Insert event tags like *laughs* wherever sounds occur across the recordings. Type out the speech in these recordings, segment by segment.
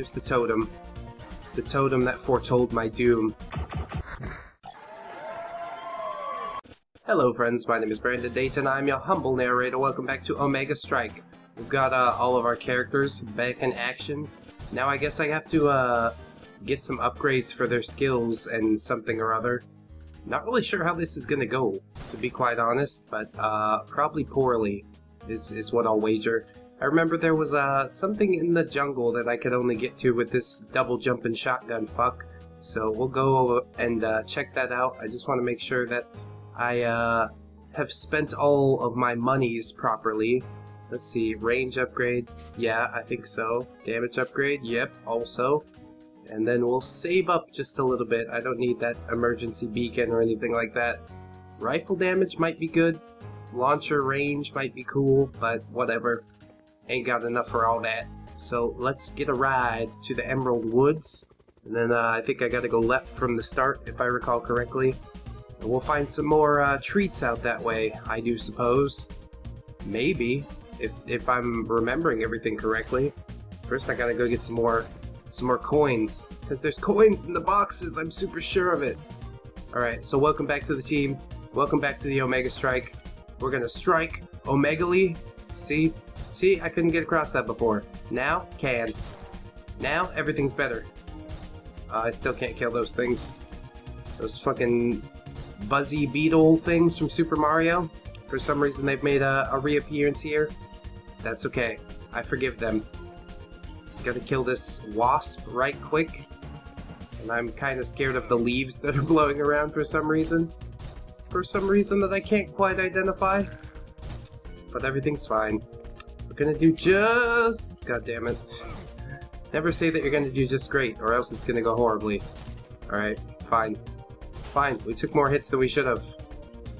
There's the totem. The totem that foretold my doom. Hello friends, my name is Brandon Dayton, I'm your humble narrator. Welcome back to Omega Strike. We've got uh, all of our characters back in action. Now I guess I have to uh, get some upgrades for their skills and something or other. Not really sure how this is gonna go, to be quite honest, but uh, probably poorly is, is what I'll wager. I remember there was uh, something in the jungle that I could only get to with this double jumping shotgun fuck. So we'll go and uh, check that out. I just want to make sure that I uh, have spent all of my monies properly. Let's see, range upgrade, yeah, I think so. Damage upgrade, yep, also. And then we'll save up just a little bit. I don't need that emergency beacon or anything like that. Rifle damage might be good. Launcher range might be cool, but whatever. Ain't got enough for all that. So let's get a ride to the Emerald Woods. And then uh, I think I gotta go left from the start, if I recall correctly. And we'll find some more uh, treats out that way, I do suppose. Maybe, if, if I'm remembering everything correctly. First I gotta go get some more some more coins. Because there's coins in the boxes, I'm super sure of it. Alright, so welcome back to the team. Welcome back to the Omega Strike. We're gonna strike Omegaly. See? See, I couldn't get across that before. Now, can. Now, everything's better. Uh, I still can't kill those things. Those fucking buzzy beetle things from Super Mario. For some reason, they've made a, a reappearance here. That's okay. I forgive them. Gotta kill this wasp right quick. And I'm kind of scared of the leaves that are *laughs* blowing around for some reason. For some reason that I can't quite identify. But everything's fine gonna do just... God damn it. Never say that you're gonna do just great, or else it's gonna go horribly. Alright, fine. Fine, we took more hits than we should have.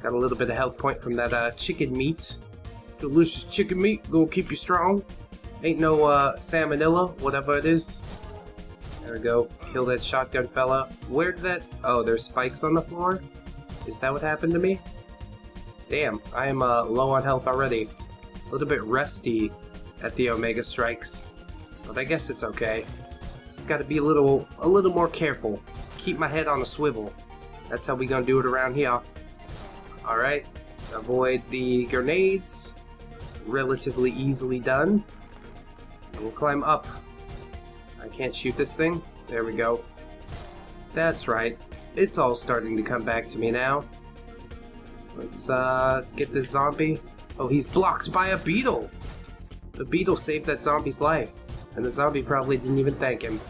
Got a little bit of health point from that uh, chicken meat. Delicious chicken meat, gonna keep you strong. Ain't no uh, salmonella, whatever it is. There we go, kill that shotgun fella. Where did that... Oh, there's spikes on the floor? Is that what happened to me? Damn, I am uh, low on health already a little bit rusty at the Omega Strikes, but I guess it's okay. Just gotta be a little, a little more careful. Keep my head on a swivel. That's how we gonna do it around here. Alright, avoid the grenades. Relatively easily done. We'll climb up. I can't shoot this thing. There we go. That's right. It's all starting to come back to me now. Let's uh, get this zombie. Oh, he's blocked by a beetle! The beetle saved that zombie's life, and the zombie probably didn't even thank him.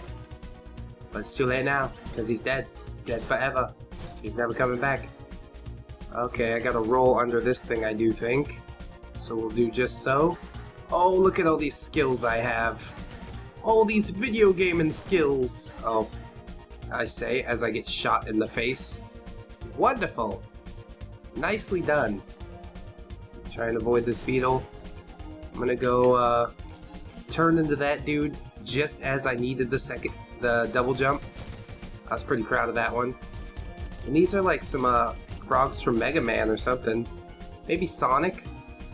But it's too late now, because he's dead. Dead forever. He's never coming back. Okay, I gotta roll under this thing, I do think. So we'll do just so. Oh, look at all these skills I have. All these video gaming skills. Oh, I say as I get shot in the face. Wonderful. Nicely done. Try and avoid this beetle. I'm gonna go uh, turn into that dude just as I needed the second, the double jump. I was pretty proud of that one. And these are like some uh, frogs from Mega Man or something. Maybe Sonic?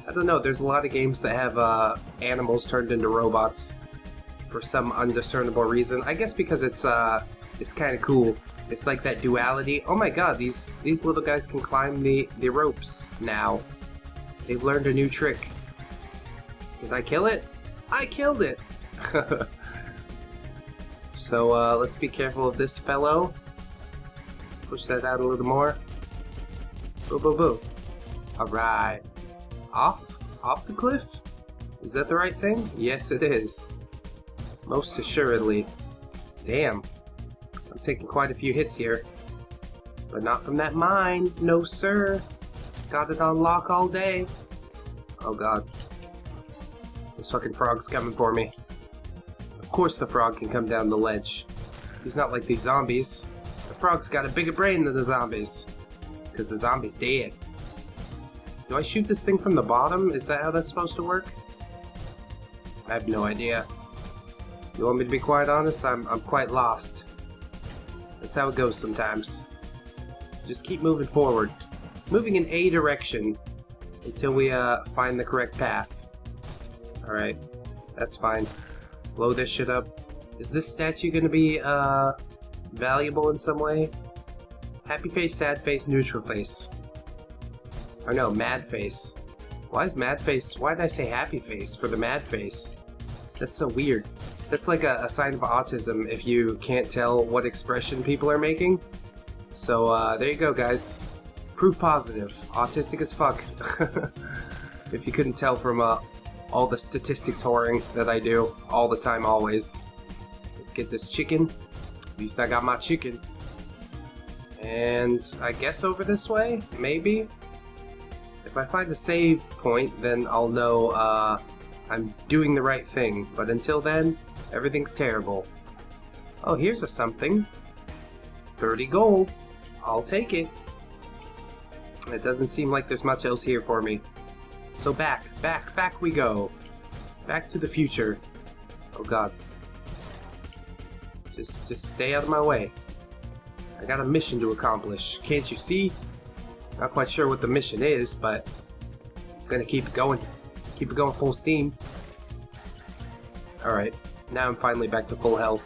I don't know, there's a lot of games that have uh, animals turned into robots for some undiscernible reason. I guess because it's uh, it's kind of cool. It's like that duality. Oh my god, these these little guys can climb the, the ropes now. They've learned a new trick. Did I kill it? I killed it! *laughs* so uh, let's be careful of this fellow. Push that out a little more. Boo boo boo. Alright. Off? Off the cliff? Is that the right thing? Yes it is. Most assuredly. Damn. I'm taking quite a few hits here. But not from that mine. No sir. Got it on lock all day. Oh god. This fucking frog's coming for me. Of course the frog can come down the ledge. He's not like these zombies. The frog's got a bigger brain than the zombies. Because the zombie's dead. Do I shoot this thing from the bottom? Is that how that's supposed to work? I have no idea. You want me to be quite honest? I'm, I'm quite lost. That's how it goes sometimes. Just keep moving forward moving in a direction until we uh, find the correct path. Alright, that's fine. Blow this shit up. Is this statue gonna be, uh, valuable in some way? Happy face, sad face, neutral face. Or no, mad face. Why is mad face? Why did I say happy face for the mad face? That's so weird. That's like a, a sign of autism if you can't tell what expression people are making. So, uh, there you go, guys. Proof positive. Autistic as fuck. *laughs* if you couldn't tell from, uh, all the statistics whoring that I do all the time, always. Let's get this chicken. At least I got my chicken. And I guess over this way? Maybe? If I find a save point, then I'll know uh, I'm doing the right thing. But until then, everything's terrible. Oh, here's a something. 30 gold. I'll take it. It doesn't seem like there's much else here for me. So back, back, back we go. Back to the future. Oh god. Just, just stay out of my way. I got a mission to accomplish. Can't you see? Not quite sure what the mission is, but I'm gonna keep it going. Keep it going full steam. Alright, now I'm finally back to full health.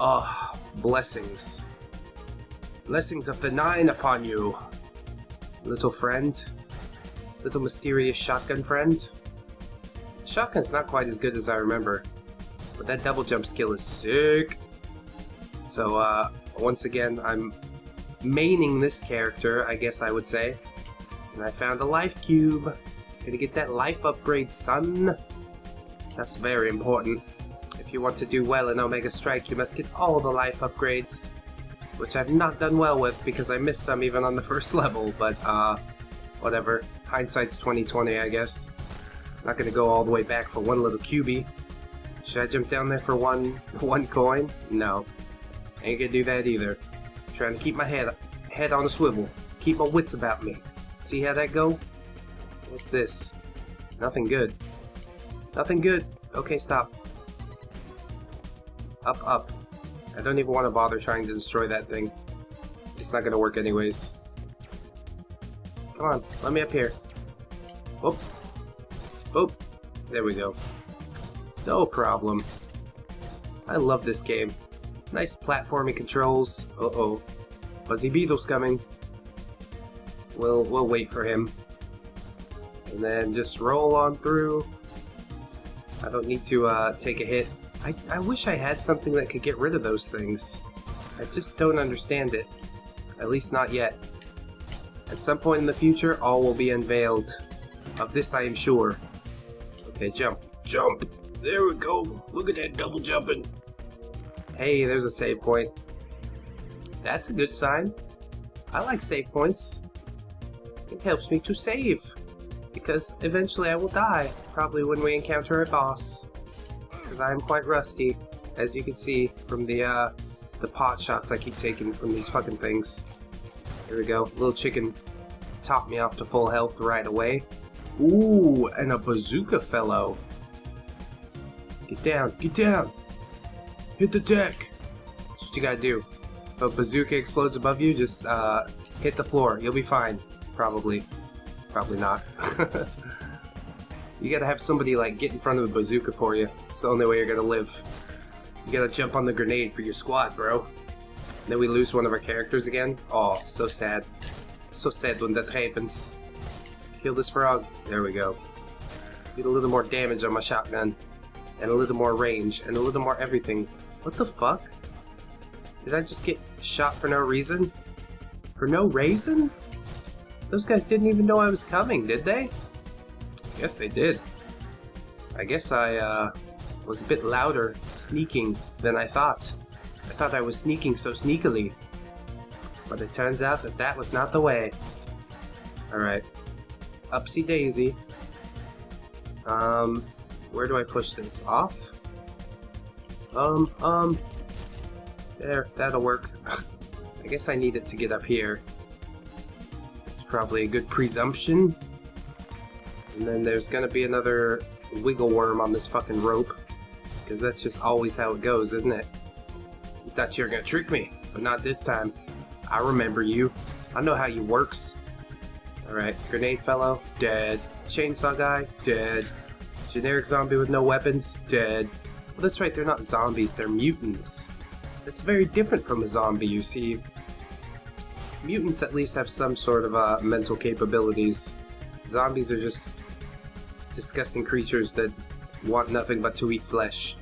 Ah, oh, blessings. Blessings of the Nine upon you, little friend. Little mysterious shotgun friend. Shotgun's not quite as good as I remember, but that double jump skill is sick. So, uh, once again, I'm maining this character, I guess I would say. And I found a life cube. Gonna get that life upgrade, son. That's very important. If you want to do well in Omega Strike, you must get all the life upgrades. Which I've not done well with because I missed some even on the *laughs* first level, but uh, whatever. Hindsight's 2020, I guess. Not gonna go all the way back for one little cubie. Should I jump down there for one *laughs* one coin? No. Ain't gonna do that either. Trying to keep my head head on a swivel. Keep my wits about me. See how that go? What's this? Nothing good. Nothing good. Okay, stop. Up, up. I don't even want to bother trying to destroy that thing. It's not gonna work anyways. Come on, let me up here. Whoop. Whoop. There we go. No problem. I love this game. Nice platforming controls. Uh-oh. Buzzy Beetle's coming. We'll, we'll wait for him. And then just roll on through. I don't need to uh, take a hit. I, I wish I had something that could get rid of those things. I just don't understand it. At least not yet. At some point in the future, all will be unveiled. Of this I am sure. Okay, jump. Jump! There we go! Look at that double jumping! Hey, there's a save point. That's a good sign. I like save points. It helps me to save. Because eventually I will die, probably when we encounter a boss. Because I am quite rusty, as you can see from the, uh, the pot shots I keep taking from these fucking things. Here we go. Little chicken topped me off to full health right away. Ooh, and a bazooka fellow. Get down, get down. Hit the deck. That's what you gotta do. If a bazooka explodes above you, just uh, hit the floor. You'll be fine. Probably. Probably not. *laughs* you gotta have somebody like get in front of the bazooka for you. It's the only way you're gonna live. You gotta jump on the grenade for your squad, bro. Then we lose one of our characters again. Oh, so sad. So sad when that happens. Kill this frog. There we go. Get a little more damage on my shotgun. And a little more range. And a little more everything. What the fuck? Did I just get shot for no reason? For no reason? Those guys didn't even know I was coming, did they? Yes, they did. I guess I, uh, was a bit louder sneaking than I thought. I thought I was sneaking so sneakily. But it turns out that that was not the way. Alright. Upsy daisy. Um, where do I push this? Off? Um, um... There, that'll work. *laughs* I guess I need it to get up here. It's probably a good presumption. And then there's gonna be another wiggle worm on this fucking rope. Because that's just always how it goes, isn't it? thought you were gonna trick me, but not this time. I remember you. I know how you works. Alright, grenade fellow, dead. Chainsaw guy, dead. Generic zombie with no weapons, dead. Well, that's right, they're not zombies, they're mutants. It's very different from a zombie, you see. Mutants at least have some sort of uh, mental capabilities. Zombies are just disgusting creatures that want nothing but to eat flesh.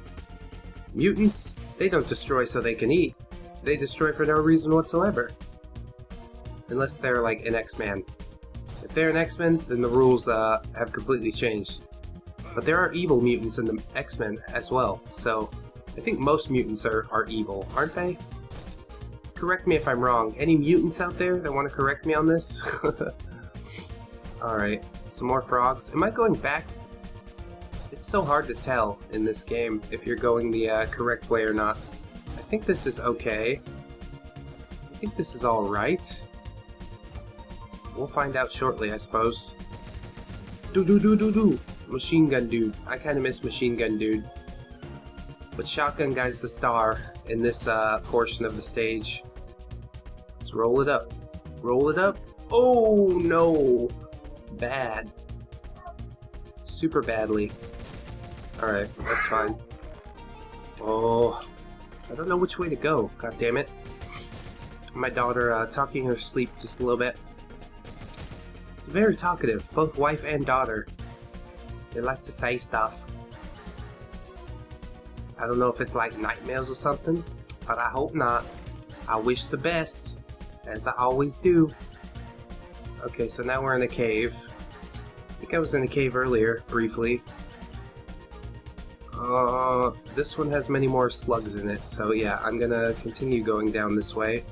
Mutants, they don't destroy so they can eat. They destroy for no reason whatsoever. Unless they're like an X-Man. If they're an X-Men, then the rules uh, have completely changed. But there are evil mutants in the X-Men as well, so I think most mutants are, are evil, aren't they? Correct me if I'm wrong. Any mutants out there that want to correct me on this? *laughs* Alright, some more frogs. Am I going back? It's so hard to tell in this game if you're going the uh, correct way or not. I think this is okay. I think this is alright. We'll find out shortly, I suppose. Do do do do do! Machine Gun Dude. I kinda miss Machine Gun Dude. But Shotgun Guy's the star in this uh, portion of the stage. Let's roll it up. Roll it up. Oh no! Bad. Super badly. Alright, that's fine. Oh, I don't know which way to go, god damn it. My daughter uh, talking her sleep just a little bit. Very talkative, both wife and daughter. They like to say stuff. I don't know if it's like nightmares or something, but I hope not. I wish the best, as I always do. Okay, so now we're in a cave. I think I was in a cave earlier, briefly. Uh, this one has many more slugs in it, so yeah, I'm gonna continue going down this way.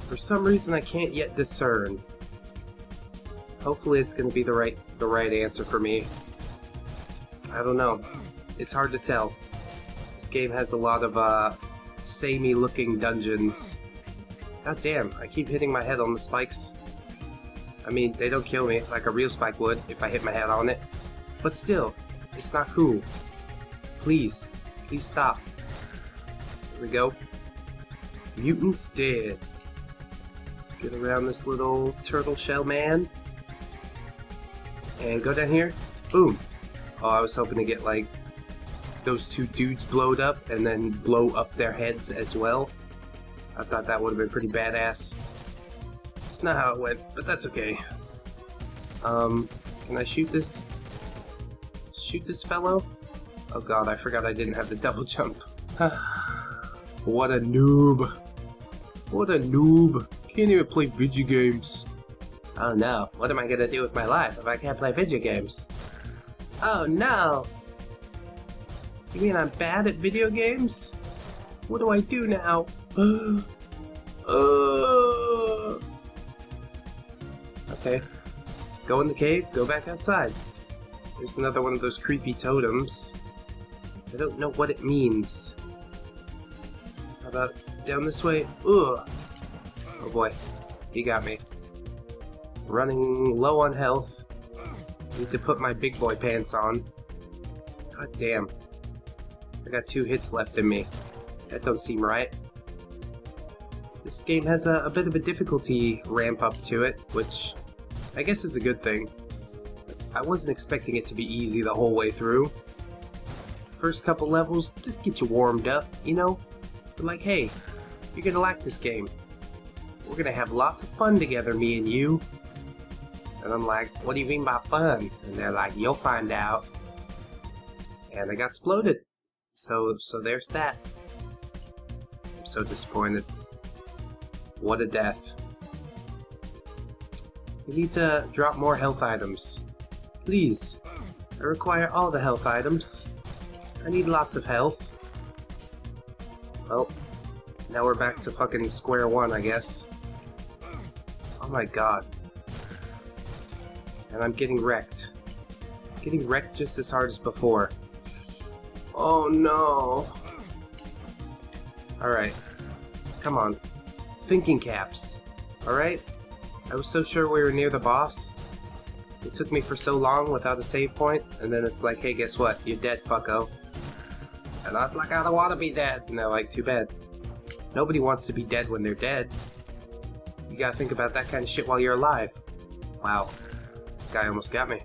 For some reason I can't yet discern. Hopefully it's gonna be the right the right answer for me. I don't know. It's hard to tell. This game has a lot of uh samey looking dungeons. God damn, I keep hitting my head on the spikes. I mean, they don't kill me like a real spike would if I hit my head on it. But still, it's not cool. Please, please stop. Here we go. Mutants dead. Get around this little turtle shell man. And go down here. Boom. Oh, I was hoping to get like those two dudes blowed up and then blow up their heads as well. I thought that would have been pretty badass. It's not how it went, but that's okay. Um, can I shoot this? Shoot this fellow? Oh god, I forgot I didn't have the double jump. *sighs* what a noob. What a noob. Can't even play video games. Oh no, what am I gonna do with my life if I can't play video games? Oh no! You mean I'm bad at video games? What do I do now? *gasps* uh... Okay. Go in the cave, go back outside. There's another one of those creepy totems. I don't know what it means. How about down this way? Ugh! Oh boy, he got me running low on health. Need to put my big boy pants on. God damn. I got two hits left in me. That don't seem right. This game has a, a bit of a difficulty ramp up to it, which I guess it's a good thing. I wasn't expecting it to be easy the whole way through. First couple levels, just get you warmed up, you know? But like, hey, you're gonna like this game. We're gonna have lots of fun together, me and you. And I'm like, what do you mean by fun? And they're like, you'll find out. And I got exploded. So, so there's that. I'm so disappointed. What a death. Need to drop more health items. Please. I require all the health items. I need lots of health. Well, now we're back to fucking square one, I guess. Oh my god and I'm getting wrecked. Getting wrecked just as hard as before. Oh no. Alright. Come on. Thinking caps. Alright? I was so sure we were near the boss. It took me for so long without a save point, and then it's like, hey, guess what? You're dead, fucko. And I was like, I don't want to be dead. And they're like, too bad. Nobody wants to be dead when they're dead. You gotta think about that kind of shit while you're alive. Wow. Guy almost got me.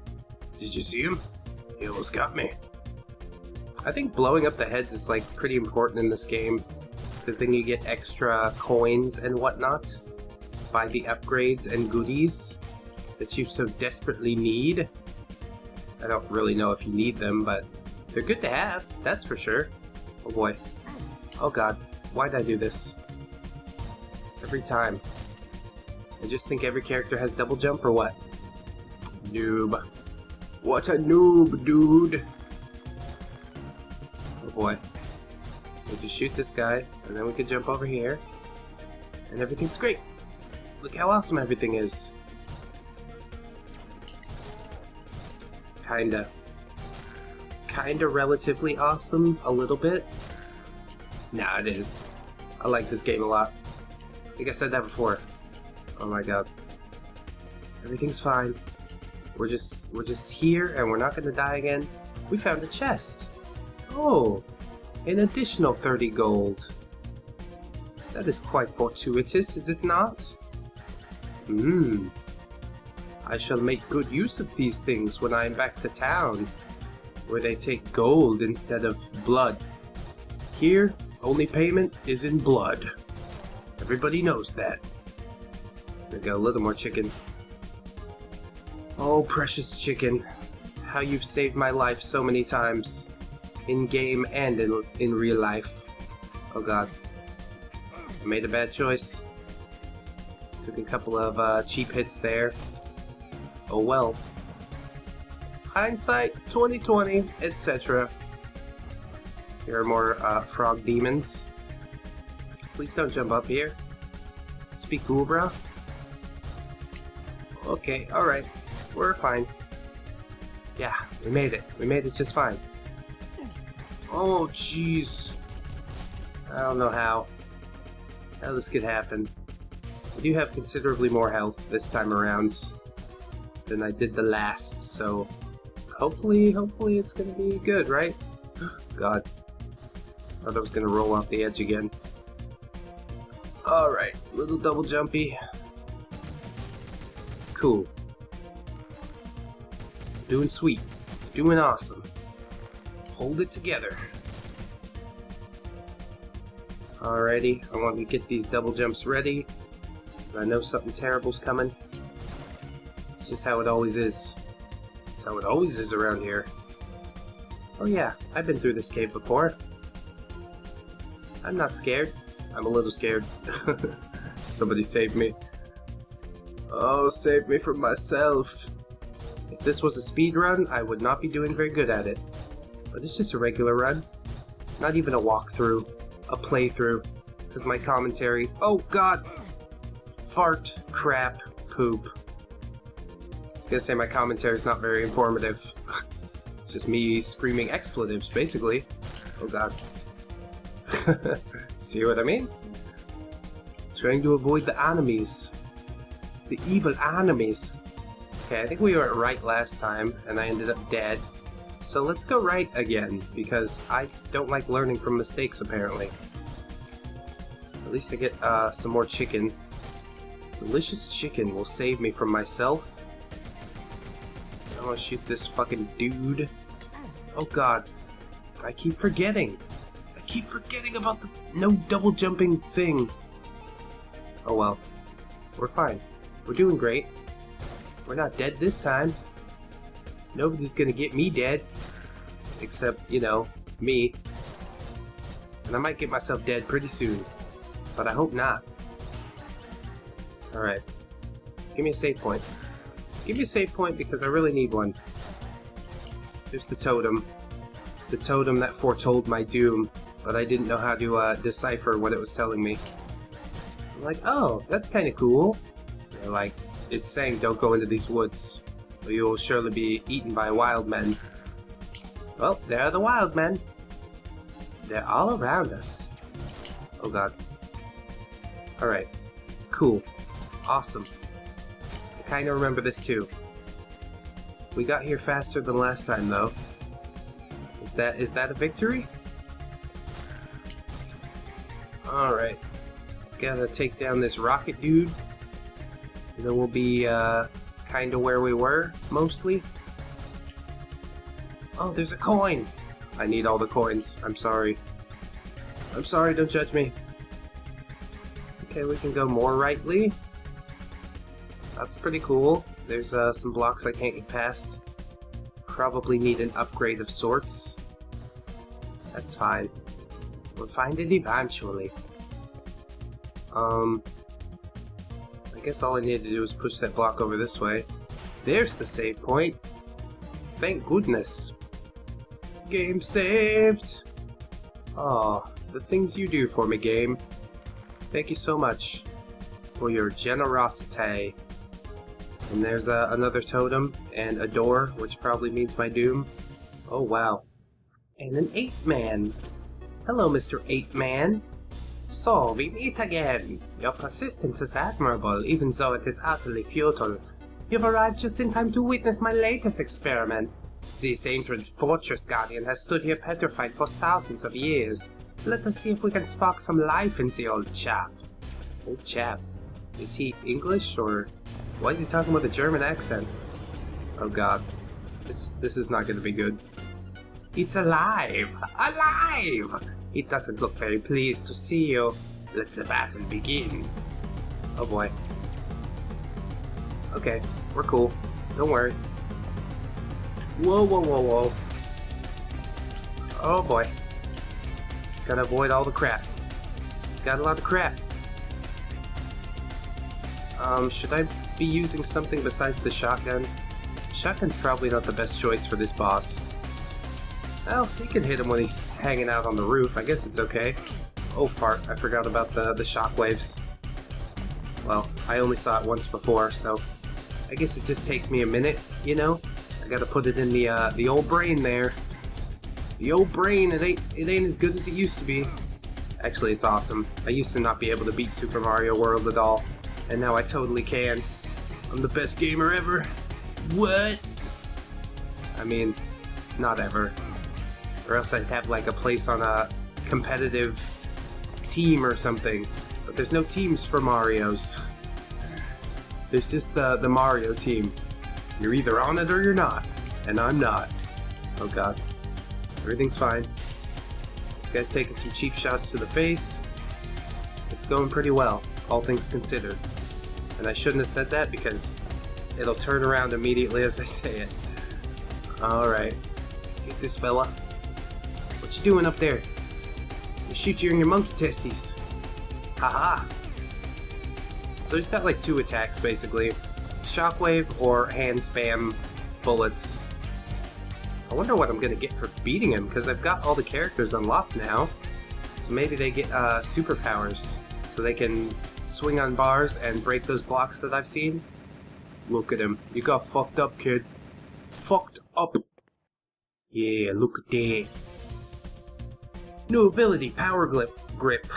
Did you see him? He almost got me. I think blowing up the heads is like pretty important in this game because then you get extra coins and whatnot by the upgrades and goodies that you so desperately need. I don't really know if you need them, but they're good to have, that's for sure. Oh boy. Oh god, why did I do this? Every time. I just think every character has double jump or what? Noob. What a noob, dude! Oh boy. We just shoot this guy, and then we can jump over here. And everything's great! Look how awesome everything is! Kinda. Kinda relatively awesome, a little bit. Nah, it is. I like this game a lot. I think I said that before. Oh my god. Everything's fine. We're just we're just here and we're not gonna die again. We found a chest. Oh, an additional 30 gold. That is quite fortuitous, is it not? Hmm. I shall make good use of these things when I am back to town, where they take gold instead of blood. Here, only payment is in blood. Everybody knows that. I got a little more chicken. Oh, precious chicken. How you've saved my life so many times. In game and in, in real life. Oh god. I made a bad choice. Took a couple of uh, cheap hits there. Oh well. Hindsight 2020, etc. Here are more uh, frog demons. Please don't jump up here. Speak cool, bro. Okay, alright. We're fine. Yeah, we made it. We made it just fine. Oh, jeez. I don't know how. How this could happen. I do have considerably more health this time around than I did the last, so hopefully, hopefully it's gonna be good, right? *gasps* God. I thought I was gonna roll off the edge again. Alright, little double jumpy. Cool. Doing sweet. Doing awesome. Hold it together. Alrighty, I want to get these double jumps ready. Because I know something terrible's coming. It's just how it always is. It's how it always is around here. Oh yeah, I've been through this cave before. I'm not scared. I'm a little scared. *laughs* Somebody save me. Oh, save me from myself. If this was a speed run, I would not be doing very good at it. But it's just a regular run. Not even a walkthrough. A playthrough. Because my commentary... Oh god! Fart, crap, poop. I was gonna say my commentary is not very informative. it's just me screaming expletives, basically. Oh god. *laughs* See what I mean? Trying to avoid the enemies. The evil enemies. Okay, I think we were right last time, and I ended up dead. So let's go right again, because I don't like learning from mistakes, apparently. At least I get uh, some more chicken. Delicious chicken will save me from myself. I want to shoot this fucking dude. Oh god. I keep forgetting I keep forgetting about the no double jumping thing. Oh well. We're fine. We're doing great. We're not dead this time. Nobody's gonna get me dead. Except, you know, me. And I might get myself dead pretty soon. But I hope not. Alright. Give me a save point. Give me a save point because I really need one. There's the totem. The totem that foretold my doom but I didn't know how to uh, decipher what it was telling me. I'm like, oh, that's kind of cool. And like, it's saying don't go into these woods, or you will surely be eaten by wild men. Well, there are the wild men. They're all around us. Oh god. Alright. Cool. Awesome. I kinda remember this too. We got here faster than last time though. Is that is that a victory? Alright. Gotta take down this rocket dude. And then we'll be uh, kind of where we were, mostly. Oh, there's a coin! I need all the coins. I'm sorry. I'm sorry, don't judge me. Okay, we can go more rightly. That's pretty cool. There's uh, some blocks I can't get past. Probably need an upgrade of sorts. That's fine. We'll find it eventually. Um, I guess all I need to do is push that block over this way. There's the save point. Thank goodness. Game saved! Oh, the things you do for me, game. Thank you so much for your generosity. And there's uh, another totem and a door, which probably means my doom. Oh, wow. And an ape-man. Hello, Mr. Ape-man. So, we meet again. Your persistence is admirable, even though it is utterly futile. You've arrived just in time to witness my latest experiment. This ancient fortress guardian has stood here petrified for thousands of years. Let us see if we can spark some life in the old chap. Old chap? Is he English or why is he talking with a German accent? Oh god. This is, this is not going to be good. It's alive! Alive! It doesn't look very pleased to see you. Let the battle begin. Oh boy. Okay, we're cool. Don't worry. Whoa, whoa, whoa, whoa. Oh boy. Just gotta avoid all the crap. He's got a lot of crap. Um, should I be using something besides the shotgun? Shotgun's probably not the best choice for this boss. Well, you can hit him when he's hanging out on the roof. I guess it's okay. Oh, fart. I forgot about the, the shockwaves. Well, I only saw it once before, so I guess it just takes me a minute, you know? I gotta put it in the, uh, the old brain there. The old brain, it ain't, it ain't as good as it used to be. Actually, it's awesome. I used to not be able to beat Super Mario World at all, and now I totally can. I'm the best gamer ever. What? I mean, not ever. Or else I'd have like a place on a competitive team or something. But there's no teams for Mario's. There's just the, the Mario team. You're either on it or you're not. And I'm not. Oh god. Everything's fine. This guy's taking some cheap shots to the face. It's going pretty well, all things considered. And I shouldn't have said that because it'll turn around immediately as I say it. Alright. Get this fella. What you doing up there? I shoot you in your monkey testes. Haha. So he's got like two attacks basically. Shockwave or hand spam bullets. I wonder what I'm gonna get for beating him, because I've got all the characters unlocked now. So maybe they get uh, superpowers, so they can swing on bars and break those blocks that I've seen. Look at him. You got fucked up, kid. Fucked up. Yeah, look at that. New ability, Power Grip. Grip. *laughs*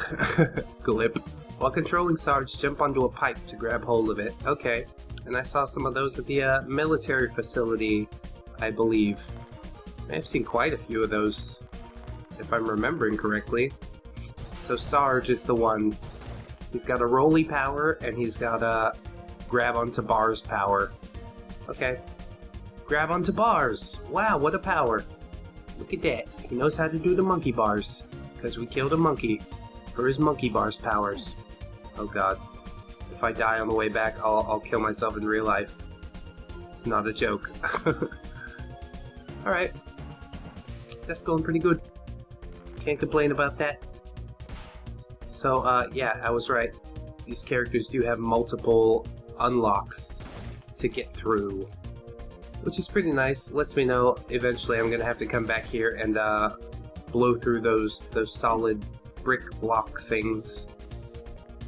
Glip. While controlling Sarge, jump onto a pipe to grab hold of it. Okay. And I saw some of those at the uh, military facility, I believe. I've seen quite a few of those, if I'm remembering correctly. So Sarge is the one. He's got a rolly power, and he's got a grab onto bars power. Okay. Grab onto bars! Wow, what a power! Look at that. He knows how to do the monkey bars. Because we killed a monkey for his monkey bars powers. Oh god. If I die on the way back, I'll, I'll kill myself in real life. It's not a joke. *laughs* Alright. That's going pretty good. Can't complain about that. So, uh, yeah, I was right. These characters do have multiple unlocks to get through. Which is pretty nice. Lets me know eventually I'm gonna have to come back here and uh, blow through those those solid brick block things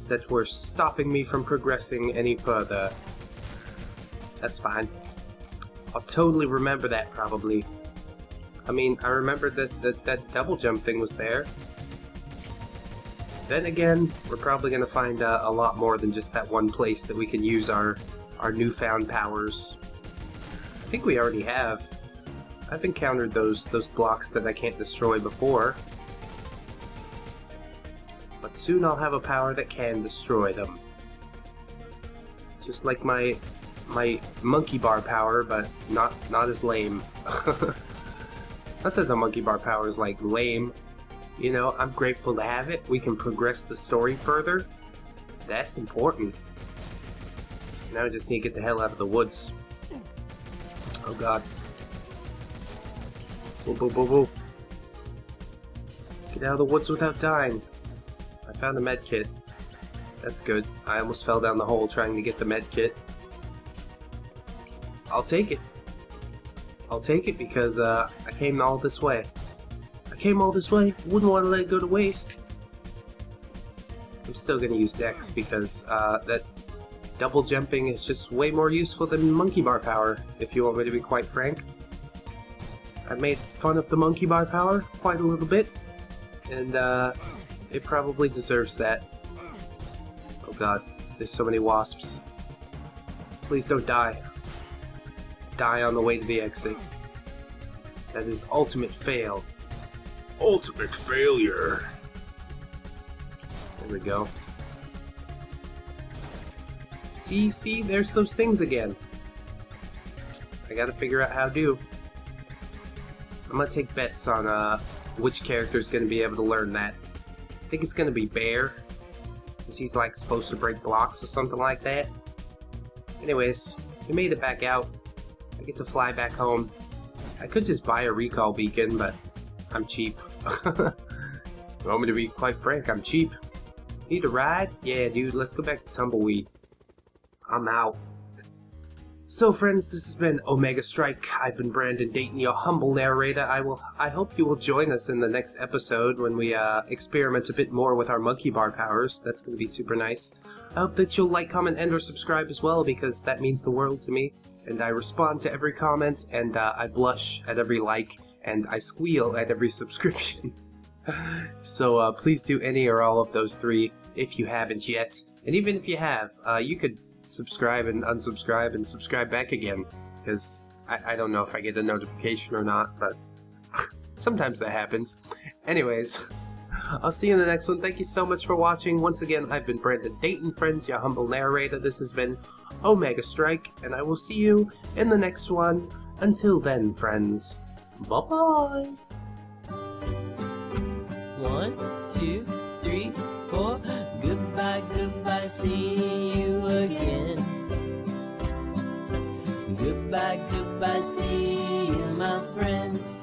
that were stopping me from progressing any further. That's fine. I'll totally remember that probably. I mean, I remember that, that that double jump thing was there. Then again, we're probably going to find uh, a lot more than just that one place that we can use our, our newfound powers. I think we already have. I've encountered those, those blocks that I can't destroy before. But soon I'll have a power that can destroy them. Just like my my monkey bar power, but not not as lame. *laughs* Not that the monkey bar power is like lame. You know, I'm grateful to have it. We can progress the story further. That's important. Now I just need to get the hell out of the woods. Oh god. Whoa, whoa, whoa, whoa. Get out of the woods without dying. I found a med kit. That's good. I almost fell down the hole trying to get the med kit. I'll take it. I'll take it because uh, I came all this way. I came all this way. Wouldn't want to let it go to waste. I'm still going to use Dex because uh, that double jumping is just way more useful than monkey bar power, if you want me to be quite frank. I made fun of the monkey bar power quite a little bit, and uh, it probably deserves that. Oh god, there's so many wasps. Please don't die. Die on the way to the exit. That is ultimate fail. Ultimate failure. There we go. See, see, there's those things again. I gotta figure out how to. I'm gonna take bets on uh, which character's gonna be able to learn that. I think it's gonna be Bear, because he's like supposed to break blocks or something like that. Anyways, we made it back out. I get to fly back home. I could just buy a recall beacon, but I'm cheap. You *laughs* want me to be quite frank, I'm cheap. Need a ride? Yeah, dude, let's go back to Tumbleweed. I'm out. So friends, this has been Omega Strike. I've been Brandon Dayton, your humble narrator. I will I hope you will join us in the next episode when we uh, experiment a bit more with our monkey bar powers. That's going to be super nice. I hope that you'll like, comment, and or subscribe as well because that means the world to me. And I respond to every comment, and uh, I blush at every like, and I squeal at every *laughs* subscription. *laughs* so uh, please do any or all of those three if you haven't yet. And even if you have, uh, you could subscribe and unsubscribe and subscribe back again. Because I, I don't know if I get a notification or not, but *laughs* sometimes that happens. Anyways, I'll see you in the next one. Thank you so much for watching. Once again, I've been Brandon Dayton, friends, your humble narrator. This has been Omega Strike, and I will see you in the next one. Until then, friends, bye-bye. One, two, three, four. Goodbye, goodbye, see you again. Goodbye, goodbye, see you, my friends.